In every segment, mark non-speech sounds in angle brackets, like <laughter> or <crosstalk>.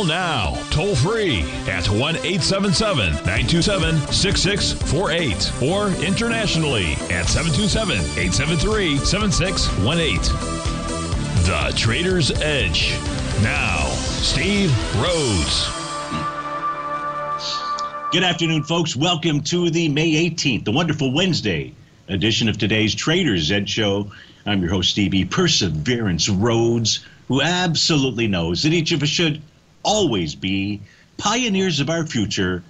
Call now, toll free at 1 877 927 6648 or internationally at 727 873 7618. The Trader's Edge. Now, Steve Rhodes. Good afternoon, folks. Welcome to the May 18th, the wonderful Wednesday edition of today's Trader's Edge Show. I'm your host, Stevie Perseverance Rhodes, who absolutely knows that each of us should always be pioneers of our future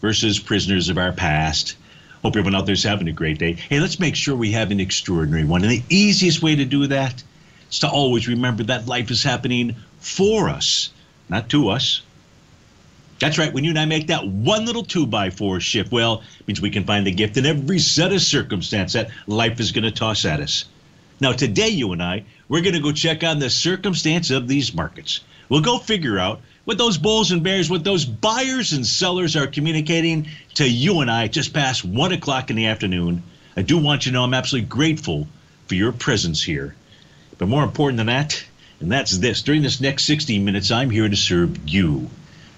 versus prisoners of our past. Hope everyone out there's having a great day. Hey, let's make sure we have an extraordinary one. And the easiest way to do that is to always remember that life is happening for us, not to us. That's right. When you and I make that one little two by four shift, well, it means we can find the gift in every set of circumstance that life is going to toss at us. Now, today, you and I, we're going to go check on the circumstance of these markets. We'll go figure out what those bulls and bears, what those buyers and sellers are communicating to you and I just past one o'clock in the afternoon. I do want you to know I'm absolutely grateful for your presence here. But more important than that, and that's this during this next 60 minutes, I'm here to serve you.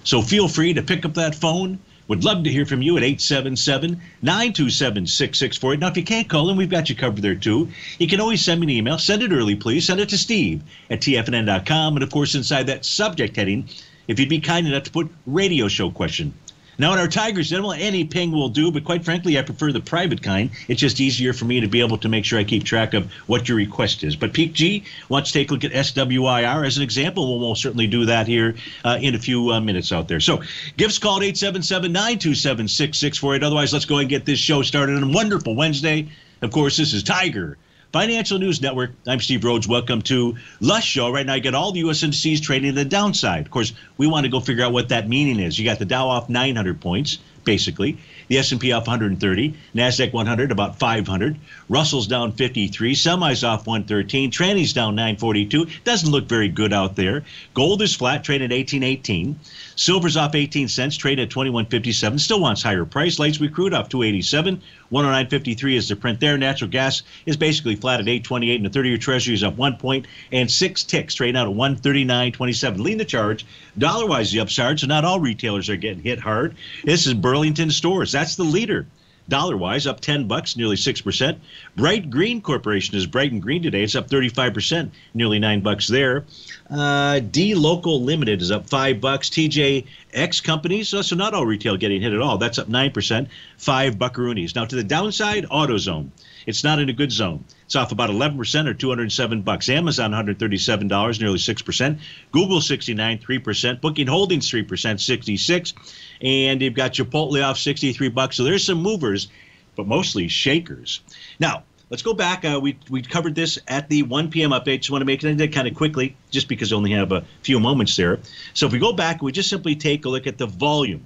So feel free to pick up that phone. Would love to hear from you at 877 927 6648. Now, if you can't call in, we've got you covered there too. You can always send me an email. Send it early, please. Send it to Steve at TFNN.com. And of course, inside that subject heading, if you'd be kind enough to put radio show question. Now, in our Tigers General, any ping will do, but quite frankly, I prefer the private kind. It's just easier for me to be able to make sure I keep track of what your request is. But Peak G wants to take a look at SWIR as an example. We'll certainly do that here uh, in a few uh, minutes out there. So give us a call at 877 927 6648. Otherwise, let's go and get this show started on a wonderful Wednesday. Of course, this is Tiger Financial News Network. I'm Steve Rhodes. Welcome to Lush Show. Right now, I get all the U.S. indices trading the downside. Of course, we want to go figure out what that meaning is. You got the Dow off 900 points, basically. The S&P off 130. Nasdaq 100 about 500. Russell's down 53. Semis off 113. Tranny's down 942. Doesn't look very good out there. Gold is flat, trading at 1818. Silver's off 18 cents, trading at 21.57. Still wants higher price. Lights sweet crude off 287. 109.53 is the print there. Natural gas is basically flat at 828, and the 30-year Treasury is up one point and six ticks, trading out at 139.27. Leading the charge. Dollar-wise, the upside. So not all retailers are getting hit hard. This is Burlington Stores. That's the leader dollar wise, up 10 bucks, nearly 6%. Bright Green Corporation is bright and green today. It's up 35%, nearly 9 bucks there. Uh, dLocal Limited is up 5 bucks. TJX Companies, so, so not all retail getting hit at all. That's up 9%, 5 buckaroonies. Now to the downside, AutoZone. It's not in a good zone. It's off about 11% or 207 bucks. Amazon $137, nearly 6%. Google 69, 3%. Booking Holdings 3%, 66. And you've got Chipotle off 63 bucks. So there's some movers, but mostly shakers. Now, let's go back. Uh, we, we covered this at the 1 p.m. update. Just want to make it kind of quickly, just because I only have a few moments there. So if we go back, we just simply take a look at the volume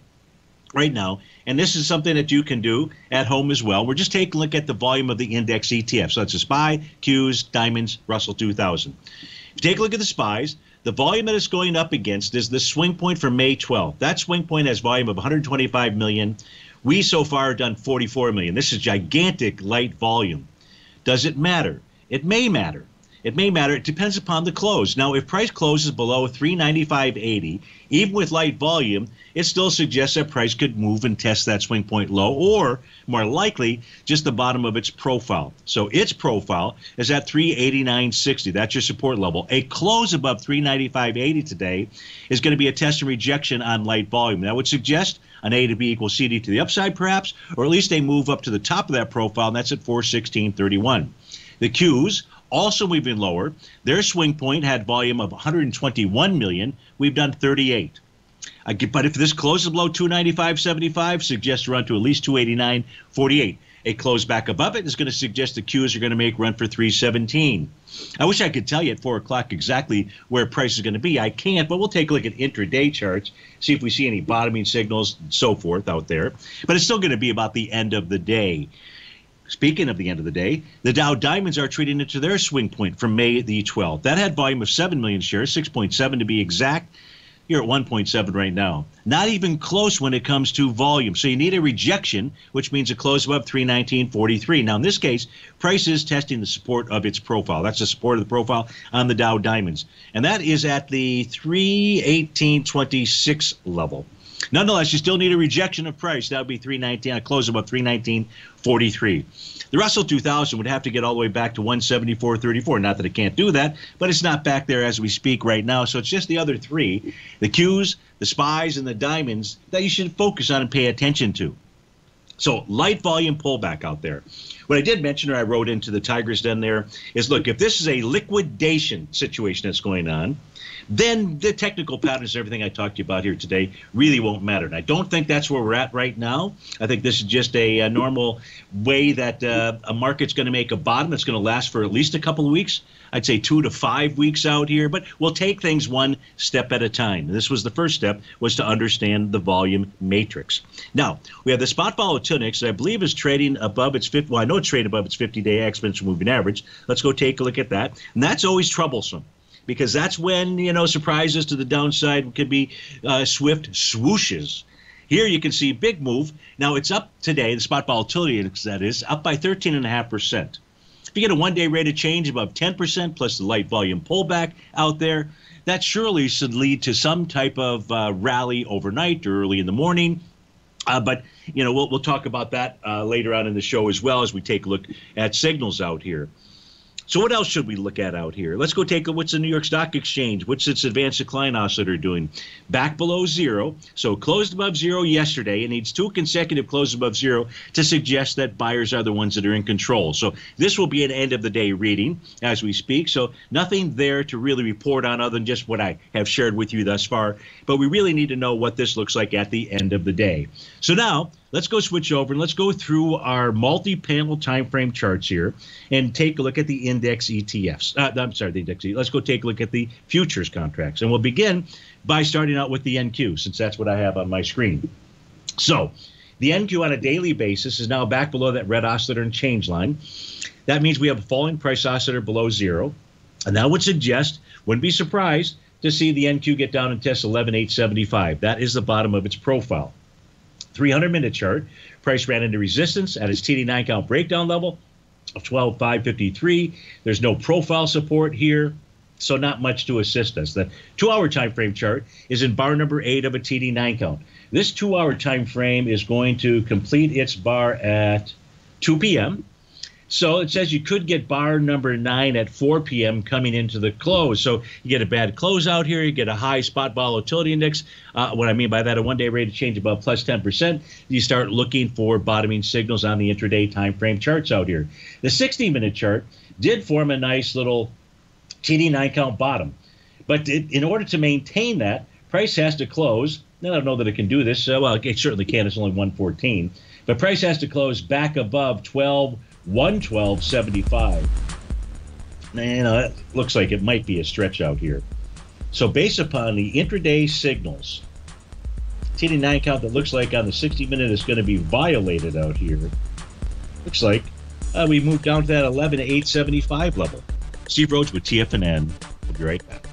right now, and this is something that you can do at home as well. We're just taking a look at the volume of the index ETF. So that's the SPY, Qs, Diamonds, Russell 2000. If you take a look at the SPYs, the volume that it's going up against is the swing point for May 12th. That swing point has volume of 125 million. We so far have done 44 million. This is gigantic light volume. Does it matter? It may matter. It may matter. It depends upon the close. Now, if price closes below 395.80, even with light volume, it still suggests that price could move and test that swing point low, or more likely, just the bottom of its profile. So its profile is at 389.60. That's your support level. A close above 395.80 today is going to be a test and rejection on light volume. That would suggest an A to B equals CD to the upside, perhaps, or at least they move up to the top of that profile, and that's at 416.31. The Qs also moving lower. Their swing point had volume of 121 million. We've done 38. Get, but if this closes below 295.75, suggests run to at least 289.48. A close back above it and it is going to suggest the Qs are going to make run for 317. I wish I could tell you at 4 o'clock exactly where price is going to be. I can't, but we'll take a look at intraday charts, see if we see any bottoming signals and so forth out there. But it's still going to be about the end of the day. Speaking of the end of the day, the Dow Diamonds are trading it to their swing point from May the 12th. That had volume of 7 million shares, 6.7 to be exact. You're at 1.7 right now. Not even close when it comes to volume. So you need a rejection, which means a close above 319.43. Now, in this case, price is testing the support of its profile. That's the support of the profile on the Dow Diamonds. And that is at the 318.26 level. Nonetheless, you still need a rejection of price. That would be 319, a close above 319.43. The Russell 2000 would have to get all the way back to 174.34. Not that it can't do that, but it's not back there as we speak right now. So it's just the other three, the Qs, the SPYs, and the Diamonds that you should focus on and pay attention to. So light volume pullback out there. What I did mention, or I wrote into the Tiger's Den there, is look, if this is a liquidation situation that's going on, then the technical patterns, everything I talked to you about here today, really won't matter. And I don't think that's where we're at right now. I think this is just a, a normal way that uh, a market's going to make a bottom that's going to last for at least a couple of weeks. I'd say two to five weeks out here, but we'll take things one step at a time. This was the first step, was to understand the volume matrix. Now, we have the spot volatility that I believe is trading above its 50, well, I know it's trading above its 50-day exponential moving average. Let's go take a look at that. And that's always troublesome because that's when you know surprises to the downside could be uh, swift swooshes. Here you can see big move. Now it's up today. The spot volatility index that is up by 13.5 percent. If you get a one-day rate of change above 10 percent plus the light volume pullback out there, that surely should lead to some type of uh, rally overnight or early in the morning. Uh, but you know we'll we'll talk about that uh, later on in the show as well as we take a look at signals out here. So what else should we look at out here? Let's go take a what's the New York Stock Exchange? What's its advanced decline oscillator doing? Back below zero. So closed above zero yesterday. It needs two consecutive closes above zero to suggest that buyers are the ones that are in control. So this will be an end of the day reading as we speak. So nothing there to really report on other than just what I have shared with you thus far. But we really need to know what this looks like at the end of the day. So now let's go switch over and let's go through our multi-panel time frame charts here and take a look at the index ETFs. Uh, I'm sorry, the index. Let's go take a look at the futures contracts, and we'll begin by starting out with the NQ, since that's what I have on my screen. So, the NQ on a daily basis is now back below that red oscillator and change line. That means we have a falling price oscillator below zero, and that would suggest, wouldn't be surprised to see the NQ get down and test 11,875. That is the bottom of its profile. 300 minute chart. Price ran into resistance at its TD9 count breakdown level of 12,553. There's no profile support here, so not much to assist us. The two hour time frame chart is in bar number eight of a TD9 count. This two hour time frame is going to complete its bar at 2 p.m. So it says you could get bar number nine at 4 p.m. coming into the close. So you get a bad close out here, you get a high spot volatility index. Uh, what I mean by that, a one day rate of change above plus 10%. You start looking for bottoming signals on the intraday time frame charts out here. The 60 minute chart did form a nice little TD9 count bottom. But it, in order to maintain that, price has to close. Now I don't know that it can do this. Uh, well, it certainly can. It's only 114. But price has to close back above 12. 112.75. Man, know, it looks like it might be a stretch out here. So, based upon the intraday signals, TD9 count that looks like on the 60 minute is going to be violated out here. Looks like uh, we moved down to that 11.875 level. Steve Rhodes with TFNN. We'll be right back.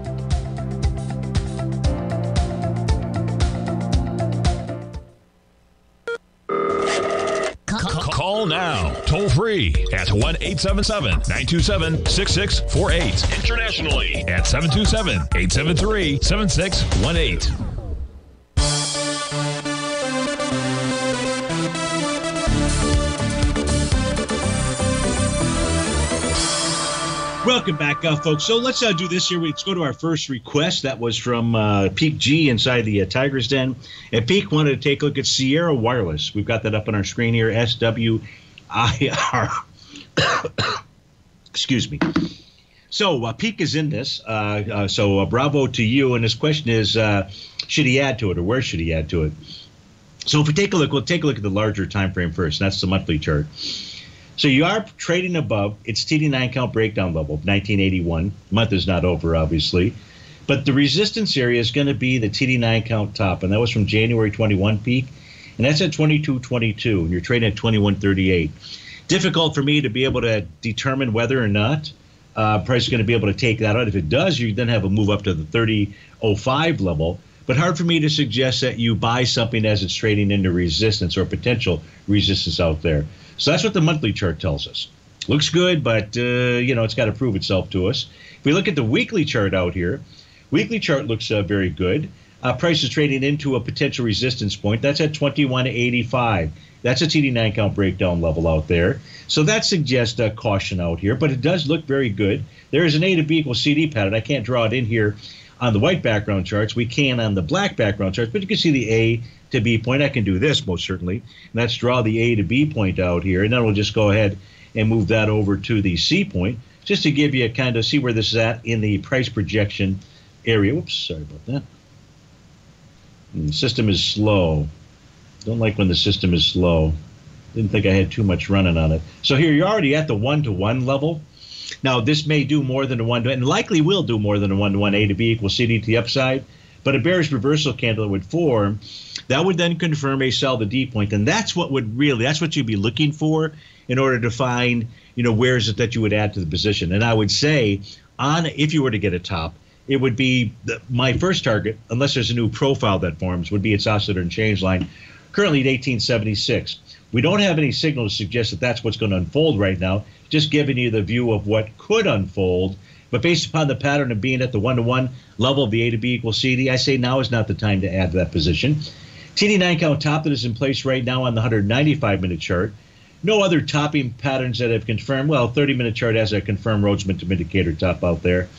Now, toll free at 1 877 927 6648. Internationally at 727 873 7618. Welcome back, uh, folks. So let's uh, do this here. Let's go to our first request. That was from uh, Peak G inside the uh, Tiger's Den. And Peak wanted to take a look at Sierra Wireless. We've got that up on our screen here. S W I R. <coughs> Excuse me. So uh, Peak is in this. Uh, uh, so uh, bravo to you. And his question is, uh, should he add to it, or where should he add to it? So if we take a look, we'll take a look at the larger time frame first. That's the monthly chart. So you are trading above its TD9 count breakdown level of 1981. Month is not over, obviously. But the resistance area is going to be the TD9 count top, and that was from January 21 peak, and that's at 22.22, and you're trading at 21.38. Difficult for me to be able to determine whether or not uh, price is going to be able to take that out. If it does, you then have a move up to the 30.05 level. But hard for me to suggest that you buy something as it's trading into resistance or potential resistance out there. So that's what the monthly chart tells us. Looks good, but uh, you know it's got to prove itself to us. If we look at the weekly chart out here, weekly chart looks uh, very good. Uh, price is trading into a potential resistance point. That's at 21.85. That's a TD9 count breakdown level out there. So that suggests a caution out here, but it does look very good. There is an A to B equals CD pattern. I can't draw it in here on the white background charts. We can on the black background charts, but you can see the A to B point. I can do this most certainly. And let's draw the A to B point out here, and then we'll just go ahead and move that over to the C point, just to give you a kind of see where this is at in the price projection area. Whoops, sorry about that. And the system is slow. Don't like when the system is slow. Didn't think I had too much running on it. So here you're already at the one to one level. Now this may do more than a one to, and likely will do more than a one to one. A to B equals CD to the upside. But a bearish reversal candle would form. That would then confirm a sell the D point, and that's what would really that's what you'd be looking for in order to find you know where is it that you would add to the position. And I would say on if you were to get a top, it would be the, my first target, unless there's a new profile that forms, would be its oscillator and change line, currently at 1876. We don't have any signal to suggest that that's what's going to unfold right now. Just giving you the view of what could unfold but based upon the pattern of being at the one to one level of the A to B equals CD, I say now is not the time to add that position. TD9 count top that is in place right now on the 195 minute chart no other topping patterns that have confirmed. Well, 30 minute chart has a confirmed Rhodes Momentum Indicator top out there.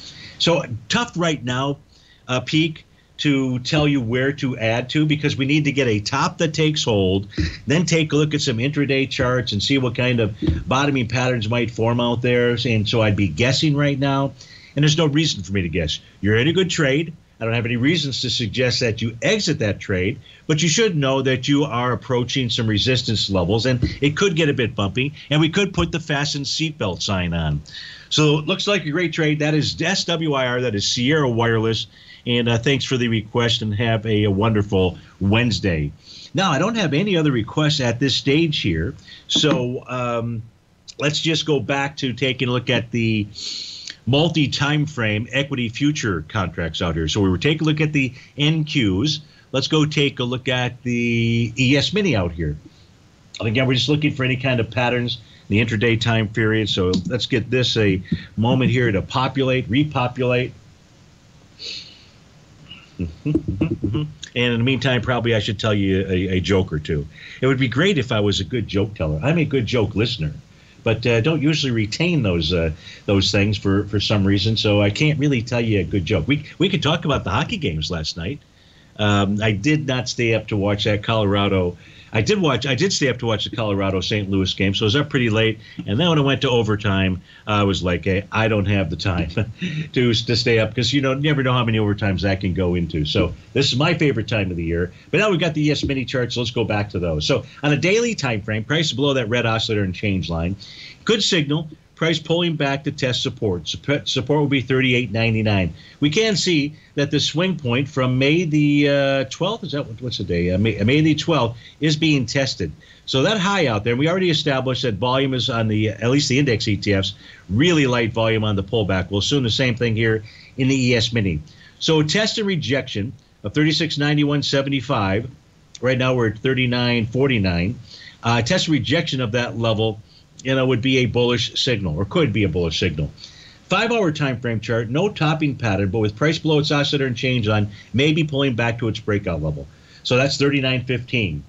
So tough right now, uh, peak to tell you where to add to because we need to get a top that takes hold, then take a look at some intraday charts and see what kind of bottoming patterns might form out there. And so I'd be guessing right now, and there's no reason for me to guess. You're in a good trade. I don't have any reasons to suggest that you exit that trade, but you should know that you are approaching some resistance levels and it could get a bit bumpy, and we could put the fasten seatbelt sign on. So it looks like a great trade. That is SWIR, that is Sierra Wireless. And uh, thanks for the request and have a, a wonderful Wednesday. Now, I don't have any other requests at this stage here. So um, let's just go back to taking a look at the multi time frame equity future contracts out here. So we were taking a look at the NQs. Let's go take a look at the ES Mini out here. And again, we're just looking for any kind of patterns the intraday time period. So let's get this a moment here to populate, repopulate. <laughs> and in the meantime, probably I should tell you a, a, joke or two. It would be great if I was a good joke teller. I'm a good joke listener but uh, don't usually retain those uh, those things for, for some reason. So I can't really tell you a good joke. We we could talk about the hockey games last night. Um, I did not stay up to watch that Colorado. I did watch. I did stay up to watch the Colorado St. Louis game, so I was up pretty late. And then when I went to overtime, I was like, hey, I don't have the time <laughs> to to stay up because you know never know how many overtimes that can go into. So this is my favorite time of the year. But now we've got the ES mini charts. So let's go back to those. So on a daily time frame, price below that red oscillator and change line, good signal price pulling back to test support. Support will be 38.99. We can see that the swing point from May the uh, 12th is that what's the day? Uh, May, May the 12th is being tested. So that high out there, we already established that volume is on the at least the index ETFs, really light volume on the pullback. We'll assume the same thing here in the ES mini. So test and rejection of 36.91.75. Right now we're at 39.49. Uh, test rejection of that level you know, would be a bullish signal or could be a bullish signal. Five hour time frame chart, no topping pattern, but with price below its oscillator and change on, maybe pulling back to its breakout level. So that's 39.15.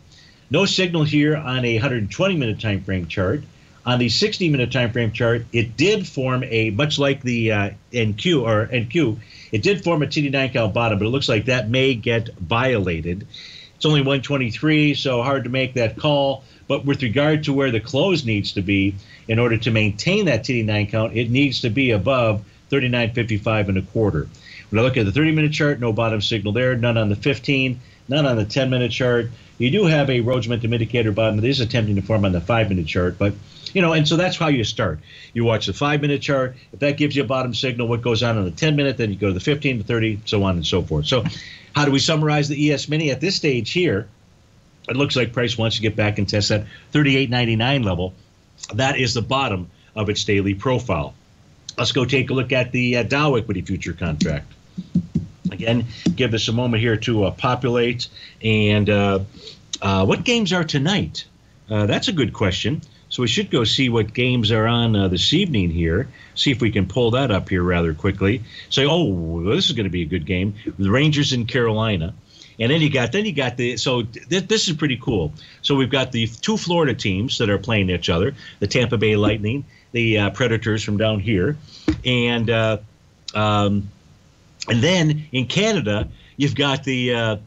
No signal here on a 120 minute time frame chart. On the 60 minute time frame chart, it did form a much like the uh, NQ or NQ, it did form a TD9 count bottom, but it looks like that may get violated. It's only 123, so hard to make that call. But with regard to where the close needs to be in order to maintain that TD9 count, it needs to be above 39.55 and a quarter. When I look at the 30 minute chart, no bottom signal there, none on the 15, none on the 10 minute chart. You do have a Rhodes Momentum Indicator bottom that is attempting to form on the 5 minute chart, but you know, and so that's how you start. You watch the five minute chart. If that gives you a bottom signal, what goes on in the 10 minute, then you go to the 15 to 30, so on and so forth. So, how do we summarize the ES Mini at this stage here? It looks like price wants to get back and test that 38.99 level. That is the bottom of its daily profile. Let's go take a look at the uh, Dow equity future contract. Again, give us a moment here to uh, populate. And uh, uh what games are tonight? Uh, that's a good question. So we should go see what games are on uh, this evening here. See if we can pull that up here rather quickly. Say, oh, this is going to be a good game. The Rangers in Carolina. And then you got then you got the so th- this is pretty cool. So we've got the two Florida teams that are playing each other: the Tampa Bay Lightning, the uh, Predators from down here, and uh, um, and then in Canada you've got the uh,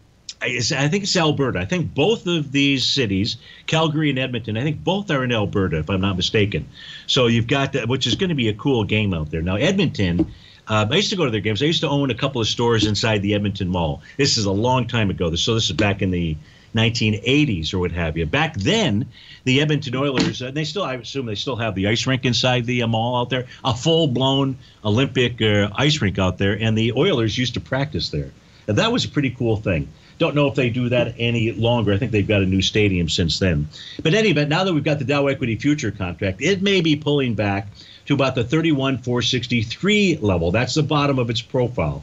I think it's Alberta. I think both of these cities, Calgary and Edmonton, I think both are in Alberta, if I'm not mistaken. So you've got that, which is going to be a cool game out there. Now Edmonton uh, I used to go to their games. I used to own a couple of stores inside the Edmonton Mall. This is a long time ago. So this is back in the 1980s or what have you. Back then, the Edmonton Oilers, uh, they still, I assume they still have the ice rink inside the uh, mall out there, a full blown Olympic uh, ice rink out there, and the Oilers used to practice there. And that was a pretty cool thing. Don't know if they do that any longer. I think they've got a new stadium since then. But anyway, now that we've got the Dow Equity Future contract, it may be pulling back to about the 31,463 level. That's the bottom of its profile.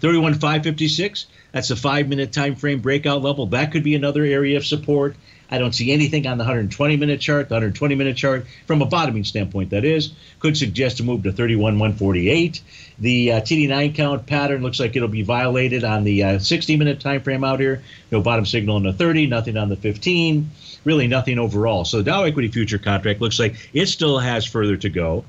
31,556, that's a five minute time frame breakout level. That could be another area of support. I don't see anything on the 120 minute chart. The 120 minute chart, from a bottoming standpoint, that is, could suggest a move to 31 148. The uh, TD9 count pattern looks like it'll be violated on the uh, 60 minute time frame out here. No bottom signal on the 30, nothing on the 15, really nothing overall. So the Dow equity future contract looks like it still has further to go.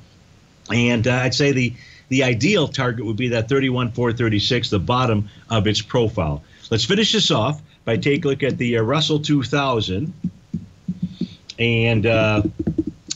And uh, I'd say the the ideal target would be that 31 436, the bottom of its profile. Let's finish this off by take a look at the uh, Russell 2000. And uh,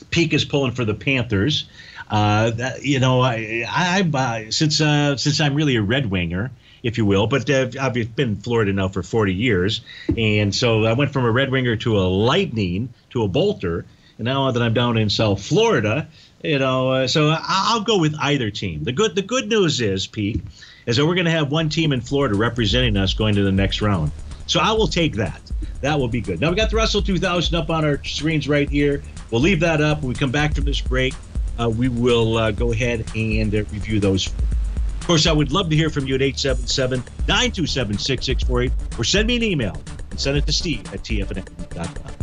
peak is pulling for the Panthers. Uh, that, you know, I, I uh, since uh, since I'm really a Red Winger, if you will, but uh, I've been in Florida now for 40 years, and so I went from a Red Winger to a Lightning to a Bolter, and now that I'm down in South Florida, you know, uh, so I'll go with either team. The good the good news is, Pete, is that we're going to have one team in Florida representing us going to the next round. So I will take that. That will be good. Now we got the Russell 2000 up on our screens right here. We'll leave that up when we come back from this break. Uh, we will uh, go ahead and uh, review those. Of course, I would love to hear from you at 877 927 6648 or send me an email and send it to steve at tfnn.com.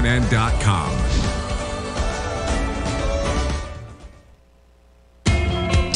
TFNN.com.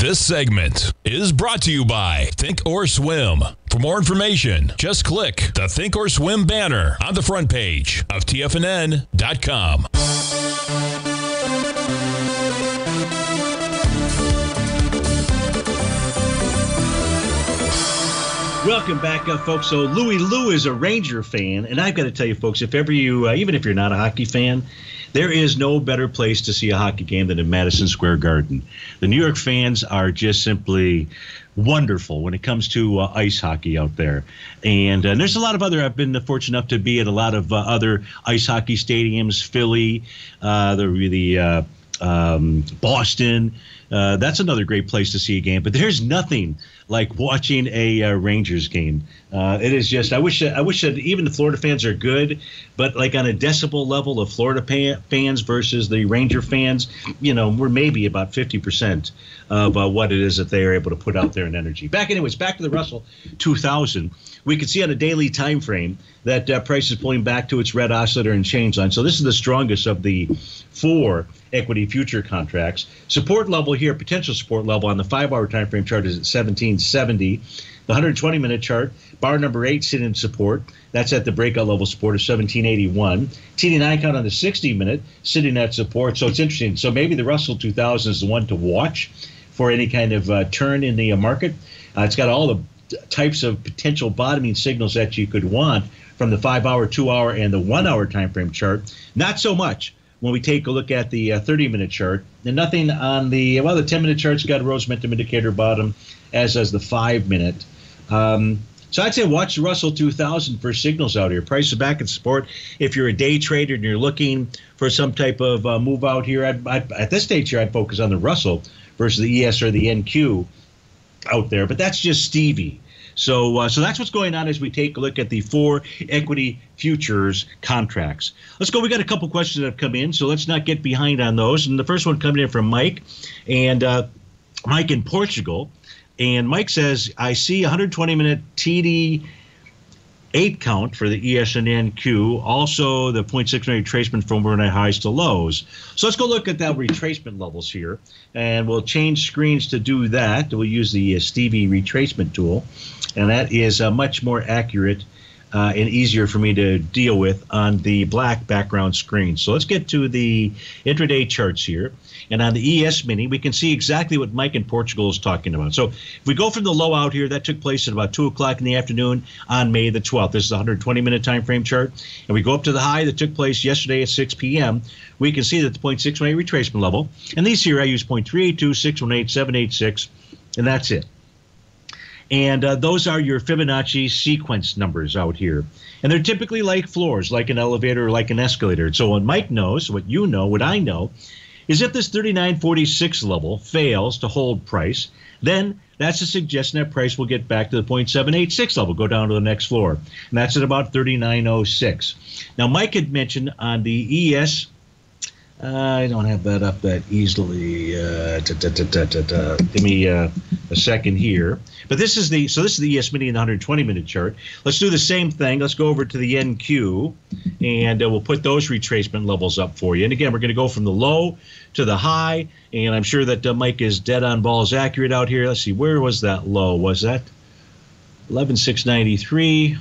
This segment is brought to you by thinkorswim. For more information, just click the thinkorswim banner on the front page of TFNN.com. Welcome back, uh, folks. So Louis Lou is a Ranger fan, and I've got to tell you, folks, if ever you, uh, even if you're not a hockey fan, there is no better place to see a hockey game than in Madison Square Garden. The New York fans are just simply wonderful when it comes to uh, ice hockey out there. And, uh, there's a lot of other, I've been fortunate enough to be at a lot of uh, other ice hockey stadiums, Philly, uh, the, the uh, um, Boston, Uh, that's another great place to see a game. But there's nothing like watching a uh, Rangers game. Uh, it is just I wish I wish that even the Florida fans are good, but like on a decibel level of Florida pan, fans versus the Ranger fans, you know, we're maybe about fifty percent of uh, what it is that they are able to put out there in energy. Back anyways, back to the Russell 2000 we can see on a daily time frame that uh, price is pulling back to its red oscillator and change line. So this is the strongest of the four equity future contracts. Support level here, potential support level on the five-hour time frame chart is at 1770. The 120 minute chart, bar number eight sitting in support. That's at the breakout level support of 1781. TD9 count on the 60 minute sitting at support. So it's interesting. So maybe the Russell 2000 is the one to watch for any kind of uh, turn in the uh, market. Uh, it's got all the types of potential bottoming signals that you could want from the five hour, two hour, and the one hour time frame chart. Not so much when we take a look at the uh, 30 minute chart. And nothing on the, well, the 10 minute chart's got a Rhodes momentum indicator bottom, as does the five minute. Um, so I'd say watch the Russell 2000 for signals out here. Price is back in support. If you're a day trader and you're looking for some type of uh, move out here, I'd, I'd, at this stage here, I'd focus on the Russell versus the ES or the NQ out there. But that's just Stevie. So, uh, so that's what's going on as we take a look at the four equity futures contracts. Let's go. We got a couple questions that have come in, so let's not get behind on those. And the first one coming in from Mike, and uh, Mike in Portugal, and Mike says, "I see 120 minute TD." Eight count for the ES and NQ, also the 0.6 retracement from overnight highs to lows. So let's go look at that retracement levels here, and we'll change screens to do that. We'll use the uh, Stevie retracement tool, and that is uh, much more accurate uh, and easier for me to deal with on the black background screen. So let's get to the intraday charts here. And on the ES Mini, we can see exactly what Mike in Portugal is talking about. So if we go from the low out here, that took place at about 2 o'clock in the afternoon on May the 12th. This is a 120 minute time frame chart. And we go up to the high that took place yesterday at 6 p.m. We can see that the 0.618 retracement level. And these here I use 0.382, 618, 786, and that's it. And uh, those are your Fibonacci sequence numbers out here. And they're typically like floors, like an elevator or like an escalator. So what Mike knows, what you know, what I know, is if this 3946 level fails to hold price, then that's a suggestion that price will get back to the 0.786 level, go down to the next floor. And that's at about 3906. Now, Mike had mentioned on the ES I don't have that up that easily. Uh, Give me uh, a second here. But this is the so this is the ES Mini in the 120 minute chart. Let's do the same thing. Let's go over to the NQ, and uh, we'll put those retracement levels up for you. And again, we're going to go from the low to the high, and I'm sure that uh, Mike is dead on balls accurate out here. Let's see, where was that low? Was that 11693?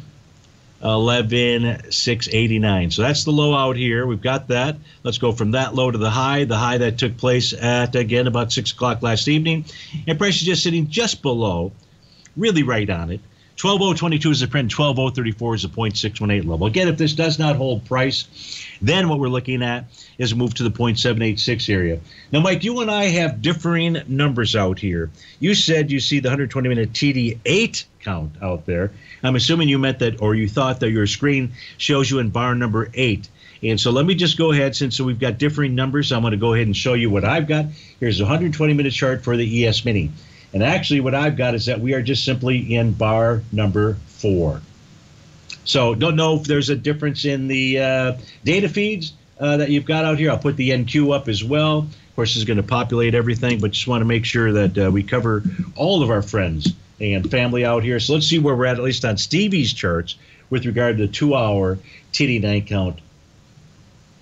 11689. So that's the low out here. We've got that. Let's go from that low to the high. The high that took place at, again, about 6 o'clock last evening. And price is just sitting just below, really right on it. 12022 is the print, 12034 is the 0.618 level. Again, if this does not hold price, then what we're looking at is a move to the 0.786 area. Now, Mike, you and I have differing numbers out here. You said you see the 120 minute TD8 count out there. I'm assuming you meant that, or you thought that your screen shows you in bar number eight. And so let me just go ahead, since we've got differing numbers, I'm going to go ahead and show you what I've got. Here's a 120 minute chart for the ES Mini. And actually, what I've got is that we are just simply in bar number four. So don't know if there's a difference in the uh, data feeds uh, that you've got out here. I'll put the NQ up as well. Of course, is going to populate everything, but just want to make sure that uh, we cover all of our friends and family out here. So let's see where we're at, at least on Stevie's charts, with regard to the two-hour TD9 count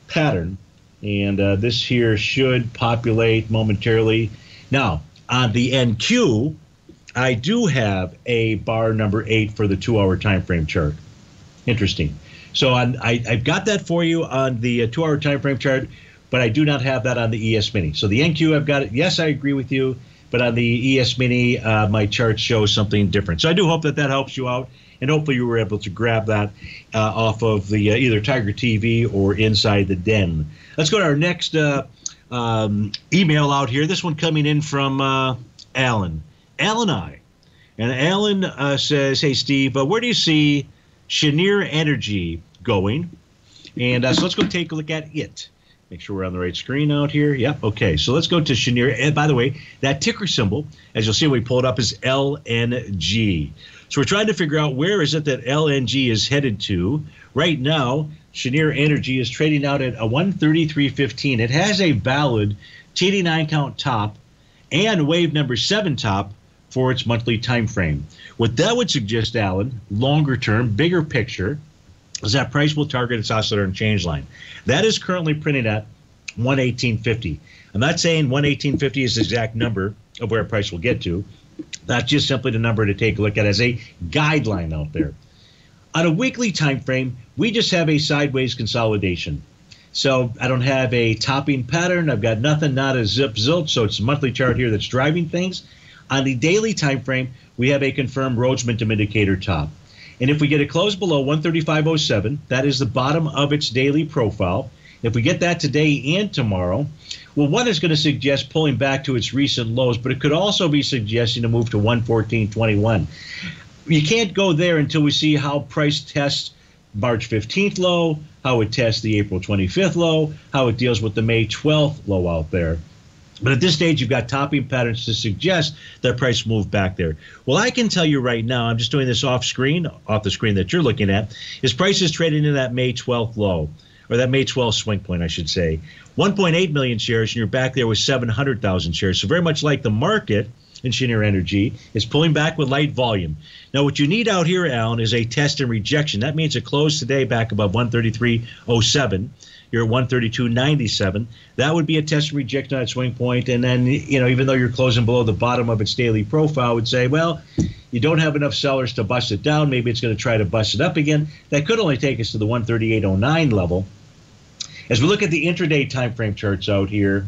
pattern. And uh, this here should populate momentarily. Now, on the NQ, I do have a bar number eight for the two-hour time frame chart. Interesting. So on, I, have got that for you on the uh, two-hour time frame chart, but I do not have that on the ES Mini. So the NQ, I've got it. Yes, I agree with you, but on the ES Mini, uh, my chart shows something different. So I do hope that that helps you out, and hopefully you were able to grab that uh, off of the uh, either Tiger TV or Inside the Den. Let's go to our next uh, um, email out here. This one coming in from uh, Alan. Alan I. And Alan uh, says, Hey, Steve, uh, where do you see Cheniere Energy going? And uh, so let's go take a look at it. Make sure we're on the right screen out here. Yep. Okay. So let's go to Cheniere. And by the way, that ticker symbol, as you'll see, when we pull it up is LNG. So we're trying to figure out where is it that LNG is headed to. Right now, Cheniere Energy is trading out at a 133.15. It has a valid TD9 count top and wave number seven top for its monthly time frame. What that would suggest, Alan, longer term, bigger picture, is that price will target its oscillator and change line. That is currently printed at 118.50. I'm not saying 118.50 is the exact number of where price will get to. That's just simply the number to take a look at as a guideline out there. On a weekly time frame, we just have a sideways consolidation. So I don't have a topping pattern. I've got nothing, not a zip zilch. So it's a monthly chart here that's driving things. On the daily time frame, we have a confirmed Rhodes Momentum Indicator top. And if we get a close below 135.07, that is the bottom of its daily profile. If we get that today and tomorrow, well, one is going to suggest pulling back to its recent lows, but it could also be suggesting a move to 114.21. You can't go there until we see how price tests March 15th low, how it tests the April 25th low, how it deals with the May 12th low out there. But at this stage, you've got topping patterns to suggest that price move back there. Well, I can tell you right now, I'm just doing this off screen, off the screen that you're looking at, is price is trading in that May 12th low, or that May 12th swing point, I should say. 1.8 million shares, and you're back there with 700,000 shares. So very much like the market in Cheniere Energy is pulling back with light volume. Now, what you need out here, Alan, is a test and rejection. That means it closed today back above 133.07 you're at 132.97. That would be a test and reject on that swing point. And then, you know, even though you're closing below the bottom of its daily profile, would say, well, you don't have enough sellers to bust it down. Maybe it's going to try to bust it up again. That could only take us to the 138.09 level. As we look at the intraday time frame charts out here,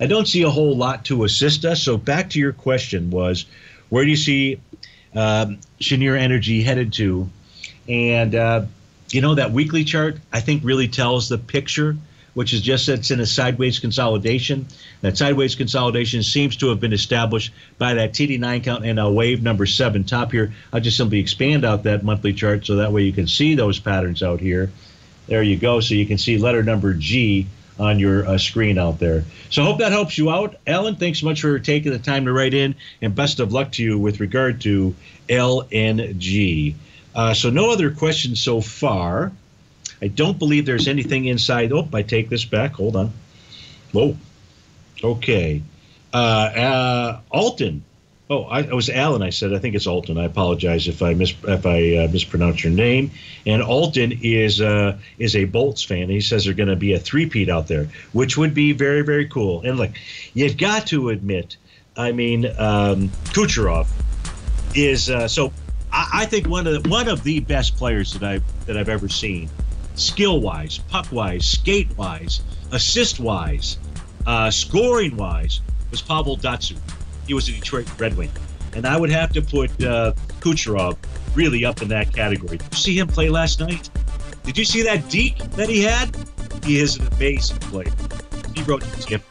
I don't see a whole lot to assist us. So back to your question was, where do you see um, Cheniere Energy headed to? And uh, you know, that weekly chart, I think, really tells the picture, which is just that it's in a sideways consolidation. That sideways consolidation seems to have been established by that TD9 count and a wave number seven top here. I'll just simply expand out that monthly chart so that way you can see those patterns out here. There you go. So you can see letter number G on your uh, screen out there. So I hope that helps you out. Alan, thanks so much for taking the time to write in, and best of luck to you with regard to LNG. Uh, so no other questions so far. I don't believe there's anything inside. Oh, I take this back. Hold on. Whoa. Okay. Uh, uh, Alton. Oh, I, it was Alan. I said I think it's Alton. I apologize if I mis if I uh, mispronounce your name. And Alton is uh, is a Bolts fan. He says they're going to be a three-peat out there, which would be very very cool. And look, you've got to admit, I mean, um, Kucherov is uh, so I, I think one of the, one of the best players that I that I've ever seen, skill wise, puck wise, skate wise, assist wise, uh, scoring wise, was Pavel Datsyuk. He was a Detroit Red Wing, and I would have to put uh, Kucherov really up in that category. Did you see him play last night? Did you see that deke that he had? He is an amazing player. He wrote his gift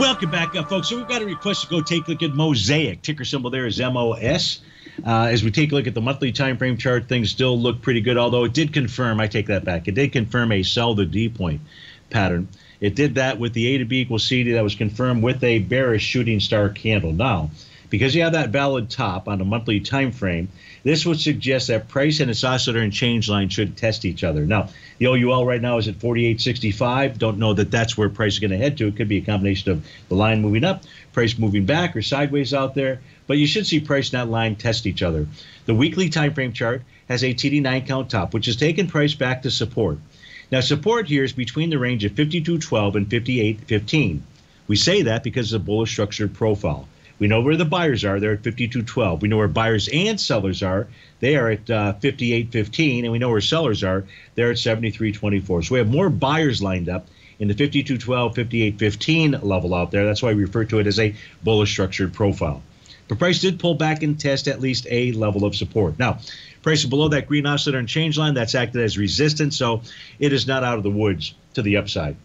Welcome back, folks. So we've got a request to go take a look at Mosaic. Ticker symbol there is MOS. Uh, as we take a look at the monthly time frame chart, things still look pretty good, although it did confirm, I take that back, it did confirm a sell the D point pattern. It did that with the A to B equals CD that was confirmed with a bearish shooting star candle. Now, because you have that valid top on a monthly time frame, this would suggest that price and its oscillator and change line should test each other. Now, the OUL right now is at 48.65. Don't know that that's where price is going to head to. It could be a combination of the line moving up, price moving back, or sideways out there. But you should see price and that line test each other. The weekly time frame chart has a TD9 count top, which has taken price back to support. Now, support here is between the range of 52.12 and 58.15. We say that because of the bullish structured profile. We know where the buyers are. They're at 52.12. We know where buyers and sellers are. They are at uh, 58.15. And we know where sellers are. They're at 73.24. So we have more buyers lined up in the 52.12, 58.15 level out there. That's why we refer to it as a bullish structured profile. But price did pull back and test at least a level of support. Now, price below that green oscillator and change line. That's acted as resistance. So it is not out of the woods to the upside.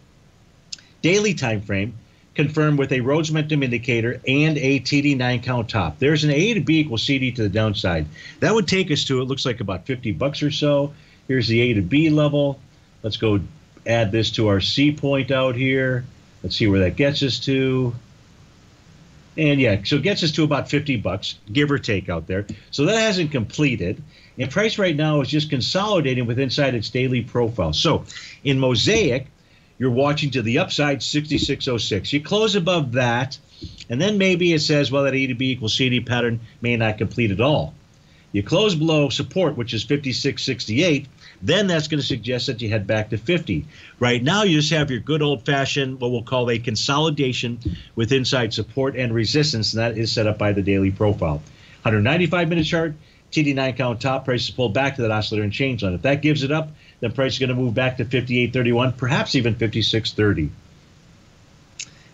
Daily time frame confirmed with a Rhodes momentum indicator and a TD9 count top. There's an A to B equals CD to the downside. That would take us to, it looks like about 50 bucks or so. Here's the A to B level. Let's go add this to our C point out here. Let's see where that gets us to. And yeah, so it gets us to about 50 bucks, give or take out there. So that hasn't completed. And price right now is just consolidating with inside its daily profile. So in Mosaic, you're watching to the upside 6606. You close above that, and then maybe it says, well, that A to B equals CD pattern may not complete at all. You close below support, which is 5668, then that's going to suggest that you head back to 50. Right now, you just have your good old fashioned, what we'll call a consolidation with inside support and resistance, and that is set up by the daily profile. 195 minute chart, TD9 count top price is pulled back to that oscillator and change line. If that gives it up, then price is going to move back to 58.31, perhaps even 56.30.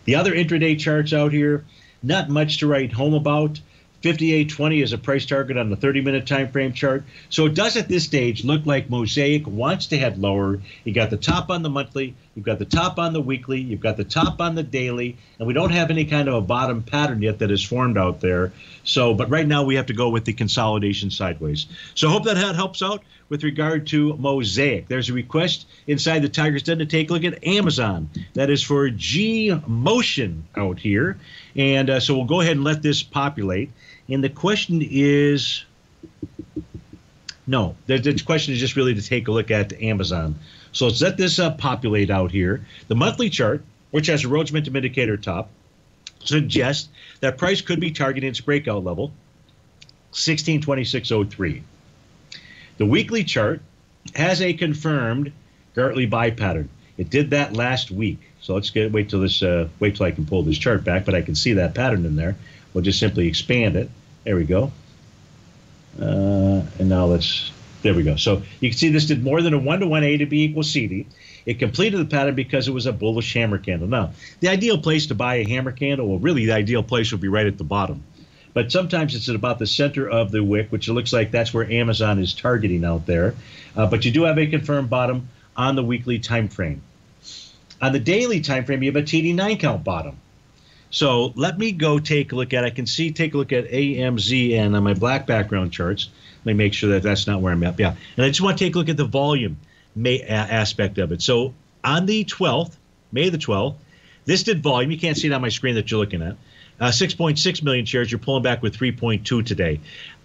The other intraday charts out here, not much to write home about. 58.20 is a price target on the 30-minute time frame chart. So it does at this stage look like Mosaic wants to head lower. You got the top on the monthly, you've got the top on the weekly, you've got the top on the daily, and we don't have any kind of a bottom pattern yet that is formed out there. So, but right now we have to go with the consolidation sideways. So hope that helps out with regard to Mosaic. There's a request inside the Tigers Den to take a look at Amazon. That is for G Motion out here. And uh, so we'll go ahead and let this populate. And the question is no, the, the, question is just really to take a look at Amazon. So let's let this uh, populate out here. The monthly chart, which has a Rhodes Indicator top, suggests that price could be targeting its breakout level, 1626.03. The weekly chart has a confirmed Gartley buy pattern. It did that last week. So let's get wait till this uh, wait till I can pull this chart back, but I can see that pattern in there. We'll just simply expand it. There we go. Uh, and now let's there we go. So you can see this did more than a one to one A to B equals CD. It completed the pattern because it was a bullish hammer candle. Now, the ideal place to buy a hammer candle, well, really the ideal place would be right at the bottom. But sometimes it's at about the center of the wick, which it looks like that's where Amazon is targeting out there. Uh, but you do have a confirmed bottom on the weekly time frame. On the daily time frame, you have a TD9 count bottom. So let me go take a look at. I can see take a look at AMZN on my black background charts. Let me make sure that that's not where I'm at. Yeah, and I just want to take a look at the volume may, aspect of it. So on the 12th, May the 12th, this did volume. You can't see it on my screen that you're looking at. Uh, 6.6 million shares. You're pulling back with 3.2 today.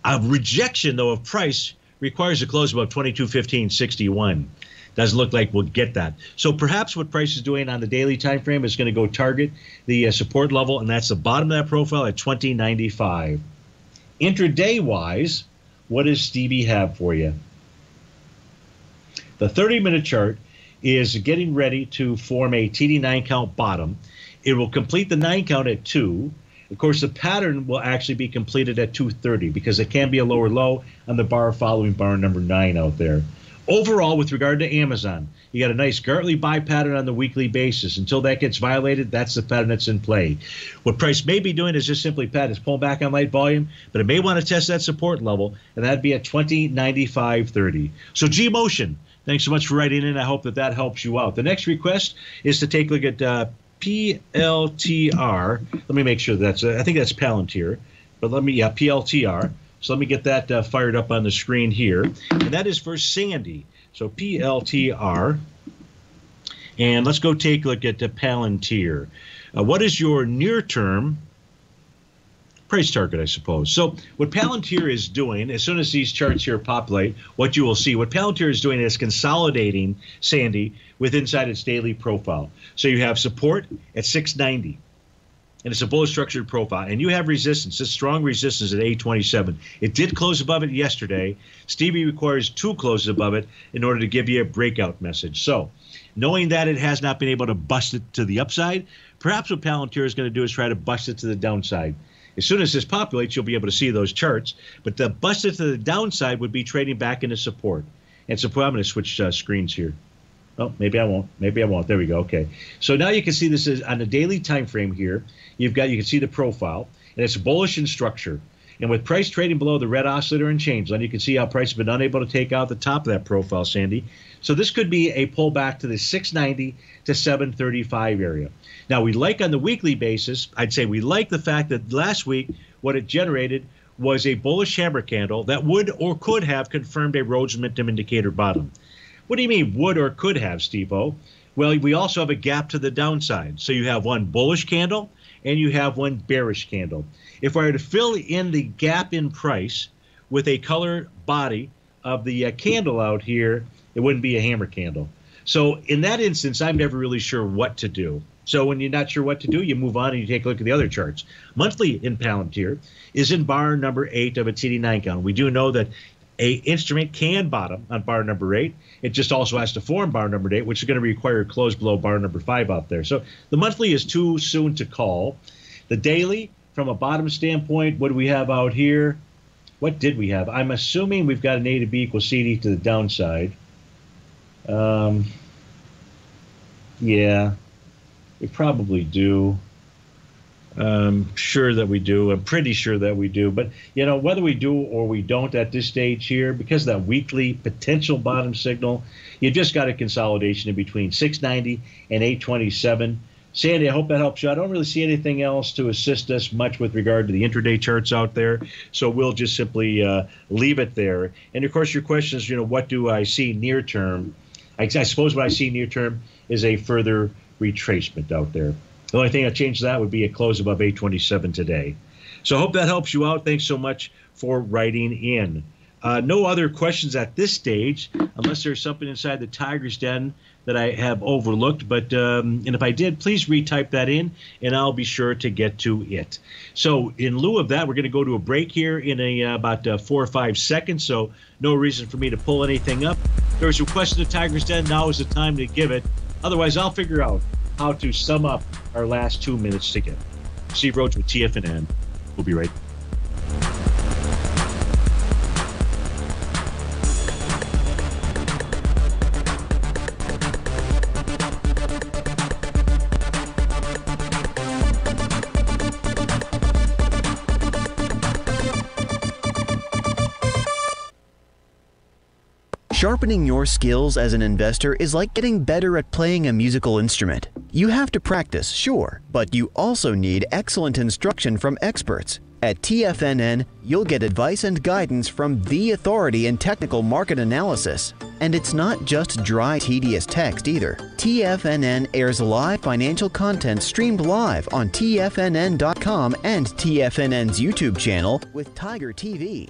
A rejection, though, of price requires a close above 22.15.61. Doesn't look like we'll get that. So perhaps what price is doing on the daily time frame is going to go target the uh, support level, and that's the bottom of that profile at 20.95. Intraday wise, what does Stevie have for you? The 30 minute chart is getting ready to form a TD9 count bottom. It will complete the 9 count at 2. Of course, the pattern will actually be completed at 230 because it can be a lower low on the bar following bar number 9 out there. Overall, with regard to Amazon, you got a nice Gartley buy pattern on the weekly basis. Until that gets violated, that's the pattern that's in play. What price may be doing is just simply pat is pulling back on light volume, but it may want to test that support level, and that'd be at 2095.30. So G Motion, thanks so much for writing in. I hope that that helps you out. The next request is to take a look at uh, PLTR. Let me make sure that's uh, I think that's Palantir, but let me yeah PLTR. So let me get that uh, fired up on the screen here. And that is for Sandy. So PLTR. And let's go take a look at the Palantir. Uh, what is your near term price target, I suppose? So, what Palantir is doing, as soon as these charts here populate, what you will see, what Palantir is doing is consolidating Sandy with inside its daily profile. So, you have support at 690 and it's a bullish structured profile. And you have resistance, it's strong resistance at 827. It did close above it yesterday. Stevie requires two closes above it in order to give you a breakout message. So, knowing that it has not been able to bust it to the upside, perhaps what Palantir is going to do is try to bust it to the downside. As soon as this populates, you'll be able to see those charts. But the bust it to the downside would be trading back into support. And so I'm going to switch uh, screens here. Oh, maybe I won't. Maybe I won't. There we go. Okay. So now you can see this is on the daily time frame here. You've got you can see the profile, and it's bullish in structure. And with price trading below the red oscillator and change line, you can see how price has been unable to take out the top of that profile, Sandy. So this could be a pullback to the 690 to 735 area. Now we like on the weekly basis, I'd say we like the fact that last week what it generated was a bullish hammer candle that would or could have confirmed a Rhodes momentum indicator bottom. What do you mean would or could have, Steve? Well, we also have a gap to the downside. So you have one bullish candle and you have one bearish candle. If I were to fill in the gap in price with a color body of the uh, candle out here, it wouldn't be a hammer candle. So in that instance, I'm never really sure what to do. So when you're not sure what to do, you move on and you take a look at the other charts. Monthly in Palantir is in bar number eight of a TD9 count. We do know that a instrument can bottom on bar number eight. It just also has to form bar number eight, which is going to require a close below bar number five out there. So the monthly is too soon to call. The daily, from a bottom standpoint, what do we have out here? What did we have? I'm assuming we've got an A to B equals CD to the downside. Um, yeah, we probably do. Um, sure that we do. I'm pretty sure that we do. But you know, whether we do or we don't at this stage here, because that weekly potential bottom signal, you've just got a consolidation in between 690 and 827. Sandy, I hope that helps you. I don't really see anything else to assist us much with regard to the intraday charts out there, so we'll just simply uh, leave it there. And of course, your question is, you know, what do I see near term? I, I suppose what I see near term is a further retracement out there. The only thing that changes that would be a close above 827 today. So I hope that helps you out. Thanks so much for writing in. Uh, no other questions at this stage, unless there's something inside the Tiger's Den that I have overlooked. But um, and if I did, please retype that in, and I'll be sure to get to it. So in lieu of that, we're going to go to a break here in a uh, about uh, four or five seconds. So no reason for me to pull anything up. There's a question of Tiger's Den. Now is the time to give it. Otherwise, I'll figure out how to sum up our last two minutes together. Steve Rhodes with TFNN. We'll be right back. Sharpening your skills as an investor is like getting better at playing a musical instrument. You have to practice, sure, but you also need excellent instruction from experts. At TFNN, you'll get advice and guidance from the authority in technical market analysis. And it's not just dry, tedious text either. TFNN airs live financial content streamed live on TFNN.com and TFNN's YouTube channel with Tiger TV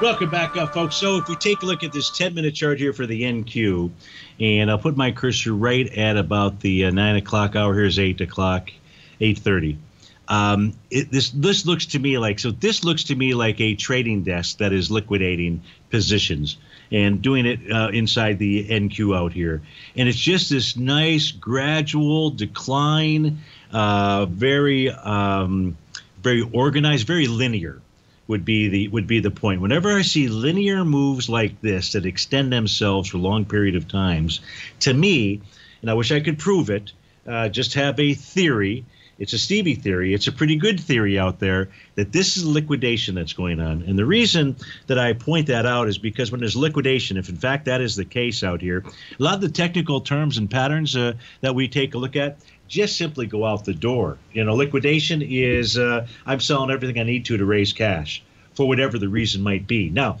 Welcome back, uh, folks. So, if we take a look at this 10 minute chart here for the NQ, and I'll put my cursor right at about the uh, 9 o'clock hour. Here's 8 o'clock, 8.30. Um, it, this this looks to me like so. This looks to me like a trading desk that is liquidating positions and doing it uh, inside the NQ out here, and it's just this nice gradual decline, uh, very um, very organized, very linear would be the would be the point. Whenever I see linear moves like this that extend themselves for long period of times, to me, and I wish I could prove it, uh, just have a theory, it's a Stevie theory. It's a pretty good theory out there that this is liquidation that's going on. And the reason that I point that out is because when there's liquidation, if in fact that is the case out here, a lot of the technical terms and patterns uh, that we take a look at just simply go out the door. You know, liquidation is uh, I'm selling everything I need to to raise cash for whatever the reason might be. Now,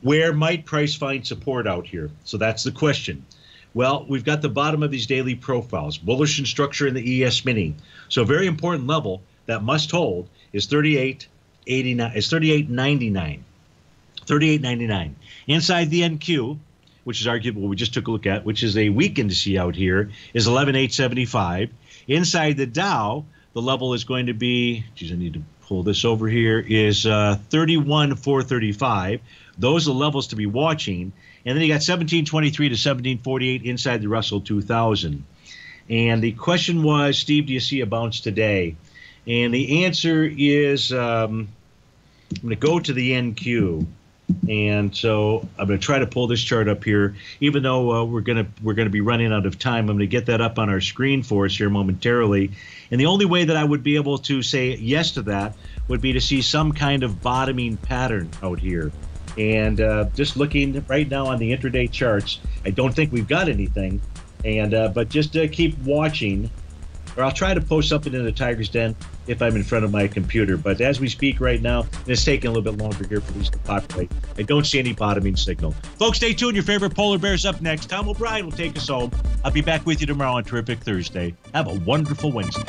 where might price find support out here? So that's the question. Well, we've got the bottom of these daily profiles, bullish in structure in the ES mini. So a very important level that must hold is 38.89 is 38.99. 38.99. Inside the NQ, which is arguably what we just took a look at, which is a weak indice out here, is 11.875. Inside the Dow, the level is going to be, geez, I need to pull this over here, is uh, 31.435. Those are levels to be watching. And then you got 1723 to 1748 inside the Russell 2000. And the question was, Steve, do you see a bounce today? And the answer is um, I'm going to go to the NQ. And so I'm going to try to pull this chart up here. Even though uh, we're going to we're going to be running out of time, I'm going to get that up on our screen for us here momentarily. And the only way that I would be able to say yes to that would be to see some kind of bottoming pattern out here. And uh, just looking right now on the intraday charts, I don't think we've got anything. And uh, but just uh, keep watching, or I'll try to post something in the Tiger's Den if I'm in front of my computer. But as we speak right now, it's taking a little bit longer here for these to populate. I don't see any bottoming signal. Folks, stay tuned. Your favorite polar bear's up next. Tom O'Brien will take us home. I'll be back with you tomorrow on Terrific Thursday. Have a wonderful Wednesday.